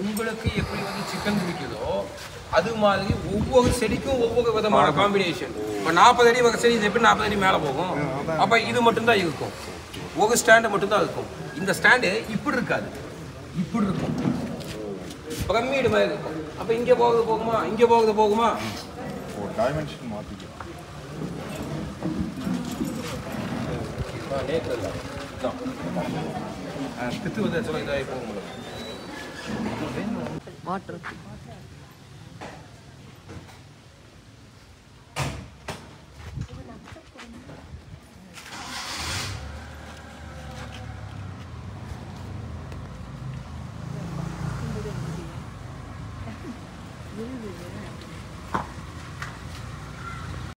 உங்களுக்கு எப்படி வந்து சிக்கன் பிடிக்குதோ அது மாதிரி ஒவ்வொரு செடிக்கும் ஒவ்வொரு விதமான காம்பினேஷன் இப்போ நாற்பது அடி வகை செடி இது எப்படி நாற்பது அடி மேலே போகும்? அப்போ இது மட்டும்தான் இருக்கும். ஒரு ஸ்டாண்டு மட்டும்தான் இருக்கும். இந்த ஸ்டாண்டு இப்படி இருக்காது. இப்படி இருக்கும். பிரமிடு மாதிரி இருக்கும். அப்போ இங்கே போகிறது போகுமா? இங்கே போகிறது போகுமா? டைமென்ஷன் மாற்றிக்கலாம் நேற்று இல்லை திட்டு வந்து. சொல்ல இதாகி போக முடியும் வாட்டர்